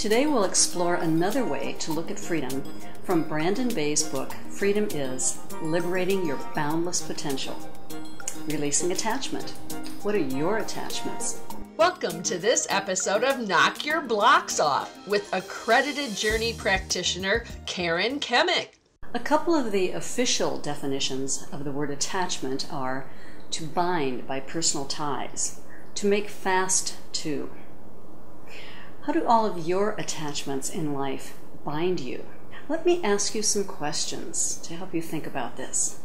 Today we'll explore another way to look at freedom from Brandon Bays' book, Freedom Is Liberating Your Boundless Potential. Releasing attachment. What are your attachments? Welcome to this episode of Knock Your Blocks Off with accredited journey practitioner Karen Kiemnec. A couple of the official definitions of the word attachment are to bind by personal ties, to make fast to. How do all of your attachments in life bind you? Let me ask you some questions to help you think about this.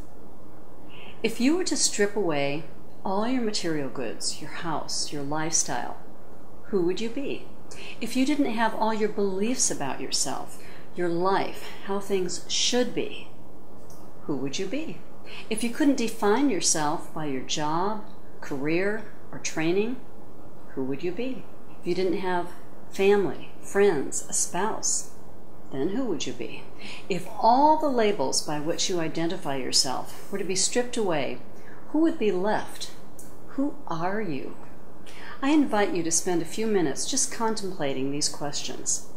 If you were to strip away all your material goods, your house, your lifestyle, who would you be? If you didn't have all your beliefs about yourself, your life, how things should be, who would you be? If you couldn't define yourself by your job, career, or training, who would you be? If you didn't have family, friends, a spouse, then who would you be? If all the labels by which you identify yourself were to be stripped away, who would be left? Who are you? I invite you to spend a few minutes just contemplating these questions.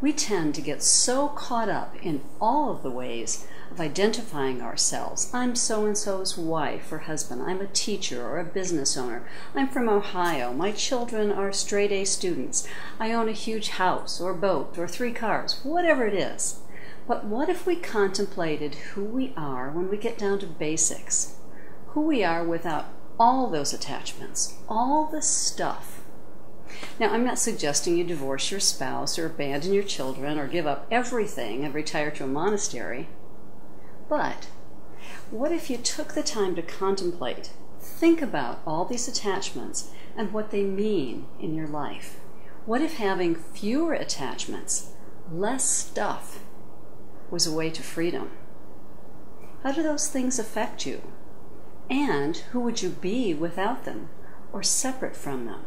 We tend to get so caught up in all of the ways of identifying ourselves. I'm so and so's wife or husband. I'm a teacher or a business owner. I'm from Ohio. My children are straight A students. I own a huge house or boat or three cars, whatever it is. But what if we contemplated who we are when we get down to basics? Who we are without all those attachments, all the stuff now, I'm not suggesting you divorce your spouse or abandon your children or give up everything and retire to a monastery. But what if you took the time to contemplate, think about all these attachments and what they mean in your life? What if having fewer attachments, less stuff, was a way to freedom? How do those things affect you? And who would you be without them or separate from them?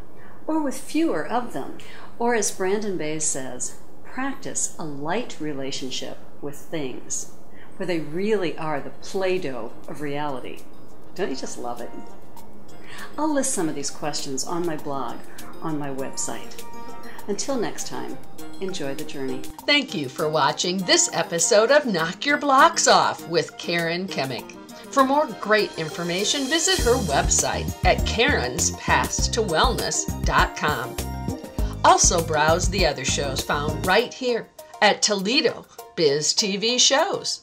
Or with fewer of them. Or, as Brandon Bay says, practice a light relationship with things, where they really are the Play Doh of reality. Don't you just love it? I'll list some of these questions on my blog on my website. Until next time, enjoy the journey. Thank you for watching this episode of Knock Your Blocks Off with Karen Kiemnec. For more great information, visit her website at karenspathtowellness.com. Also browse the other shows found right here at Toledo Biz TV Shows.